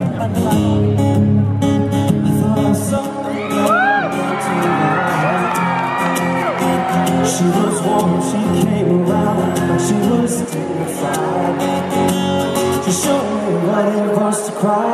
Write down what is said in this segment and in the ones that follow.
She was warm, she came around, she was dignified. She showed me what it was to cry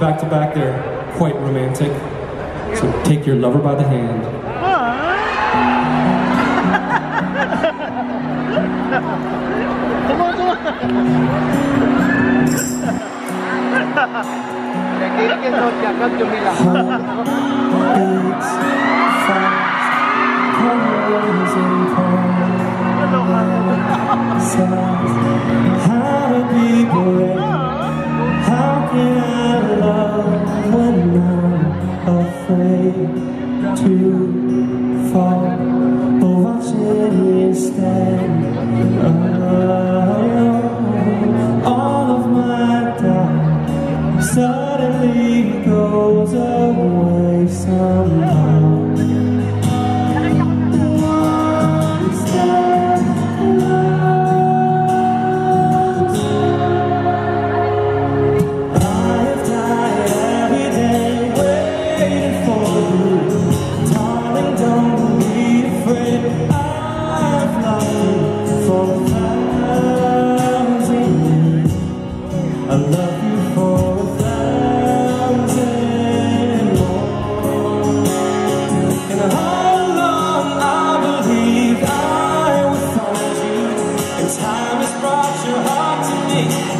back to back. They're quite romantic. So take your lover by the hand. come on, come on. How oh. people how can I love? me.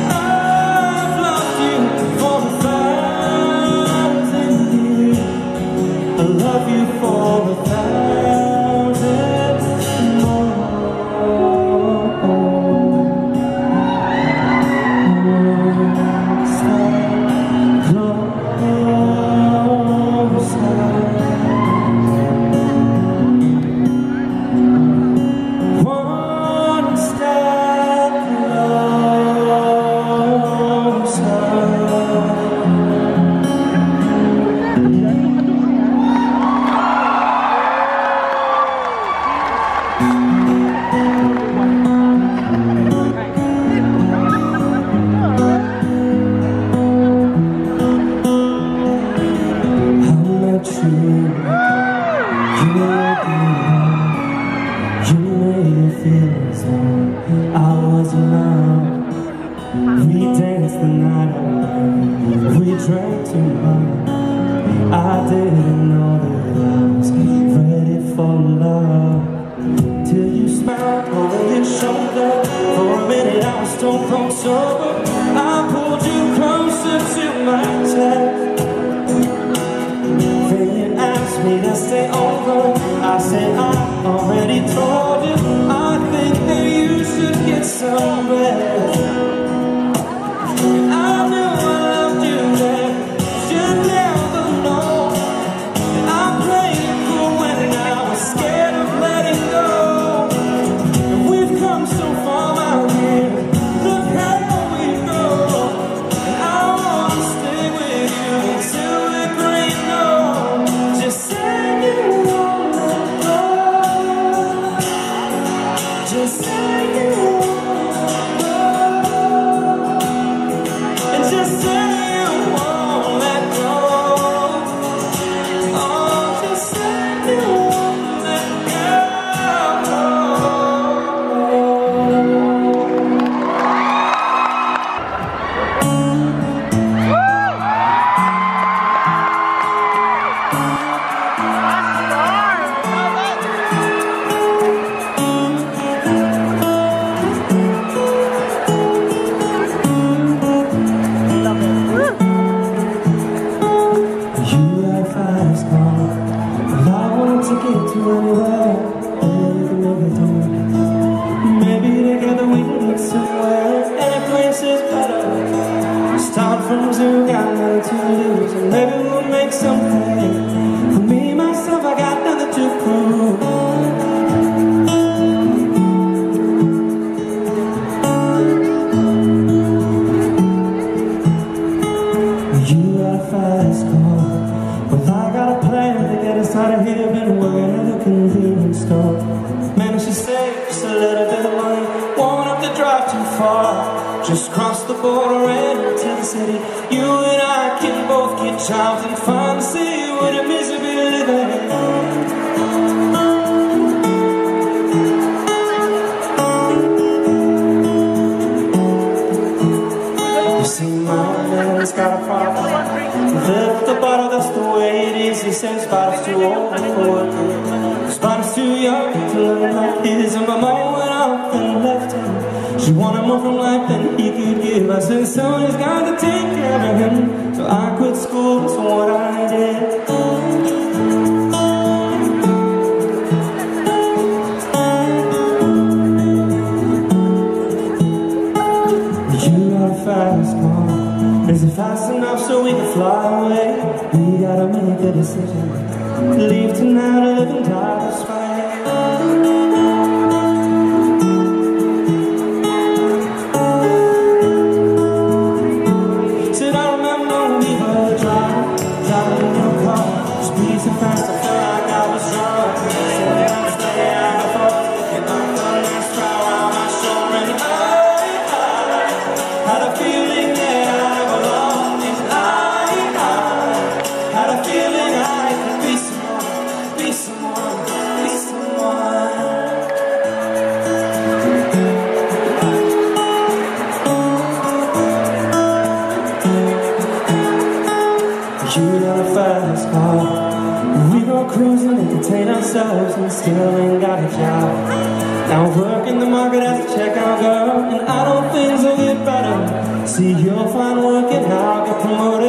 feelings when I was alone We danced the night away. We drank too much. I didn't know that I was ready for love. Till you smiled over your shoulder. For a minute I was stone cold sober. I pulled you closer to my chest. Then you asked me to stay over. I said I already told maybe we'll make something For me, myself, I got nothing to prove. You got a fast car Well, I got a plan to get us out of here Been working at a convenience store Managed to save just a little bit of money Won't have to drive too far. Just cross the border and into the city. You and I can both jobs And see what to be living You see, my man's got a problem. Live the bottle, that's the way it is. He says bottle's too old for it. Bottle's too young to look like his. And my mom went off and left him. She wanted more from life than he could give. I said, son, he's got to take care of him. I quit school, that's what I did. You got a fast car. Is it fast enough so we can fly away? We gotta make a decision. Leave tonight or live and die cruising, entertain ourselves, and still ain't got a job. Now working the market as a checkout girl, and I don't things will get better. See, you'll find work and I'll get promoted,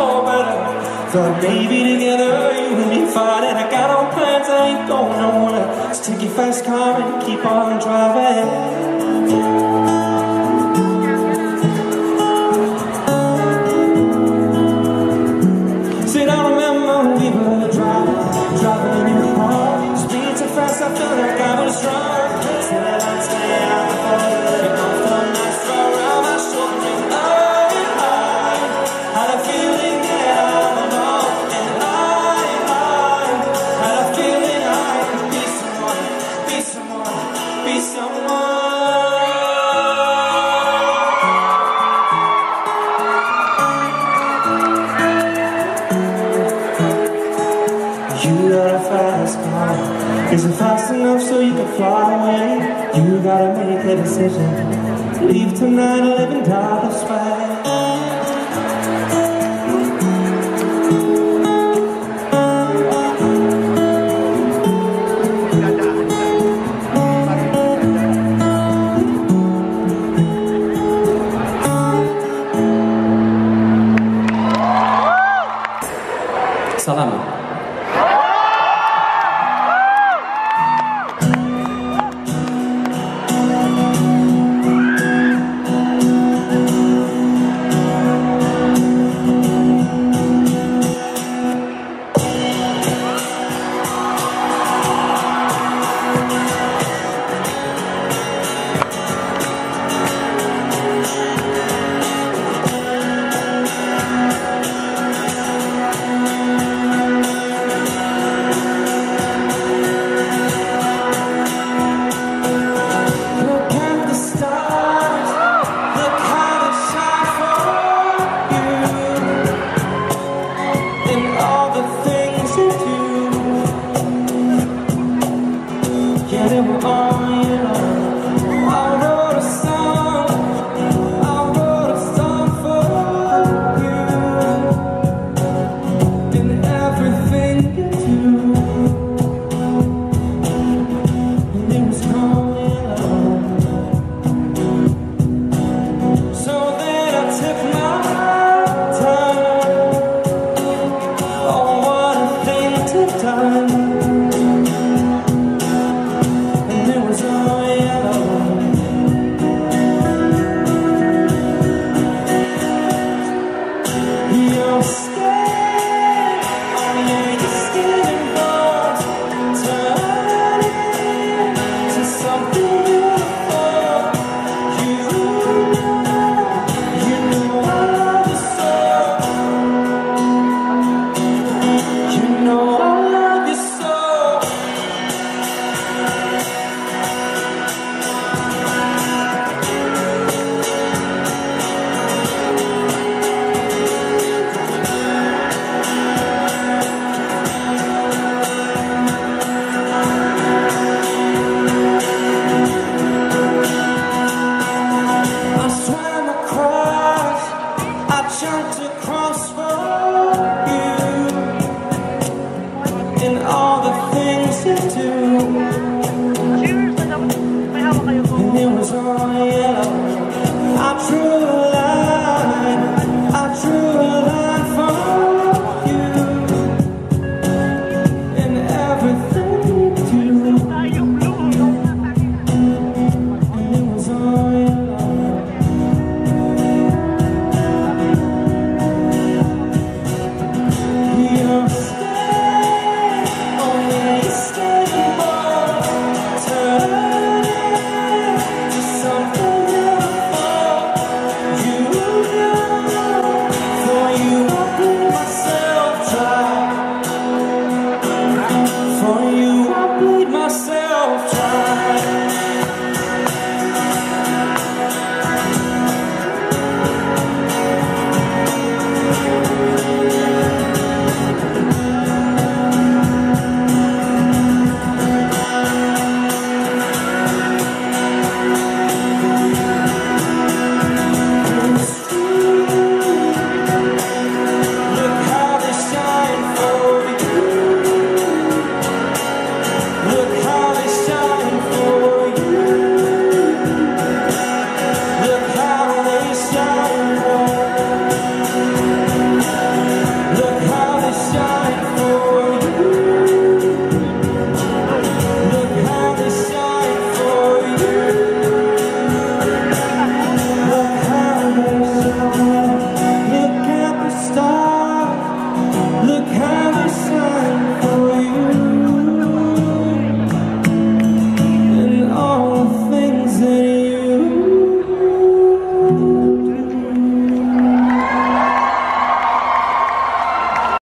for better. Thought maybe together you and me fine. And I got on plans, I ain't going nowhere. Let's take your fast car and keep on driving. Decision. Leave tonight live and die this way.